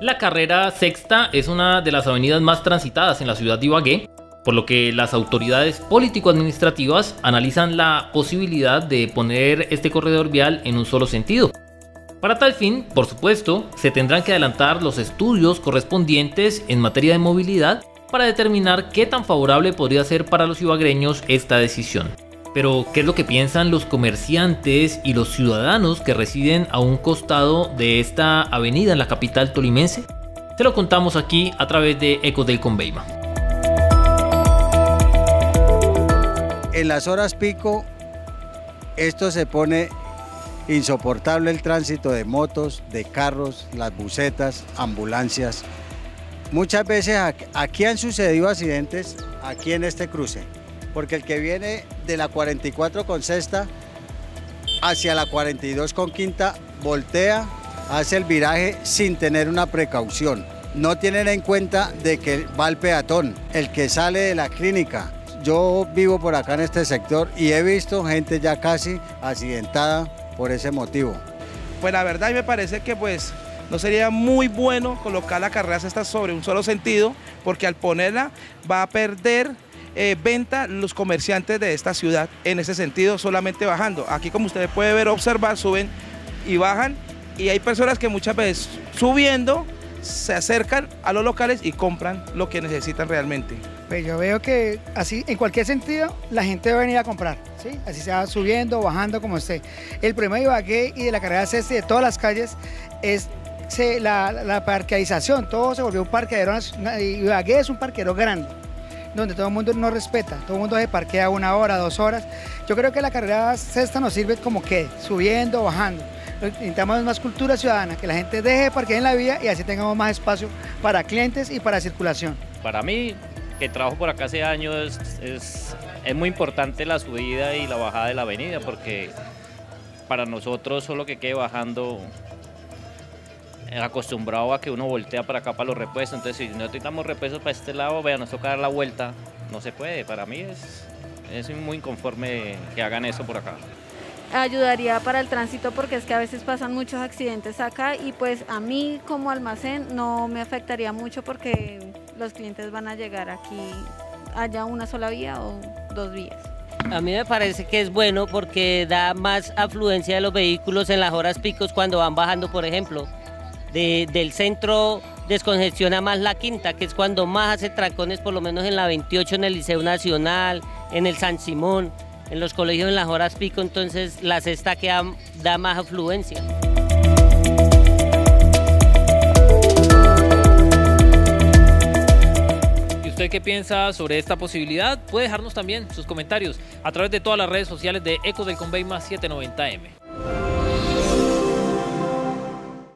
La carrera sexta es una de las avenidas más transitadas en la ciudad de Ibagué, por lo que las autoridades político-administrativas analizan la posibilidad de poner este corredor vial en un solo sentido. Para tal fin, por supuesto, se tendrán que adelantar los estudios correspondientes en materia de movilidad para determinar qué tan favorable podría ser para los ibagreños esta decisión. Pero, ¿qué es lo que piensan los comerciantes y los ciudadanos que residen a un costado de esta avenida en la capital tolimense? Se lo contamos aquí a través de Eco del Conveima. En las horas pico, esto se pone insoportable el tránsito de motos, de carros, las bucetas, ambulancias. Muchas veces aquí han sucedido accidentes aquí en este cruce porque el que viene de la 44 con sexta hacia la 42 con quinta voltea, hace el viraje sin tener una precaución. No tienen en cuenta de que va el peatón, el que sale de la clínica. Yo vivo por acá en este sector y he visto gente ya casi accidentada por ese motivo. Pues la verdad me parece que pues no sería muy bueno colocar la carrera sexta sobre un solo sentido, porque al ponerla va a perder eh, venta los comerciantes de esta ciudad en ese sentido, solamente bajando. Aquí como usted puede ver, observar, suben y bajan y hay personas que muchas veces subiendo se acercan a los locales y compran lo que necesitan realmente. Pues yo veo que así, en cualquier sentido, la gente va a venir a comprar, ¿sí? Así se va subiendo, bajando, como esté. El problema de Ibagué y de la carrera C de todas las calles es la, la parqueadización, todo se volvió un parqueadero, Ibagué es un parqueadero grande donde todo el mundo no respeta, todo el mundo se parquea una hora, dos horas. Yo creo que la carrera sexta nos sirve como que subiendo, bajando. Necesitamos más cultura ciudadana, que la gente deje de parquear en la vía y así tengamos más espacio para clientes y para circulación. Para mí, que trabajo por acá hace años, es, es muy importante la subida y la bajada de la avenida porque para nosotros solo que quede bajando acostumbrado a que uno voltea para acá para los repuestos, entonces si no necesitamos repuestos para este lado, vea, nos toca dar la vuelta, no se puede, para mí es, es muy inconforme que hagan eso por acá. Ayudaría para el tránsito porque es que a veces pasan muchos accidentes acá y pues a mí como almacén no me afectaría mucho porque los clientes van a llegar aquí, haya una sola vía o dos vías. A mí me parece que es bueno porque da más afluencia de los vehículos en las horas picos cuando van bajando, por ejemplo del centro descongestiona más la quinta, que es cuando más hace tracones, por lo menos en la 28, en el Liceo Nacional, en el San Simón, en los colegios en las horas pico, entonces la sexta que da más afluencia. ¿Y usted qué piensa sobre esta posibilidad? Puede dejarnos también sus comentarios a través de todas las redes sociales de Eco del Conveima 790M.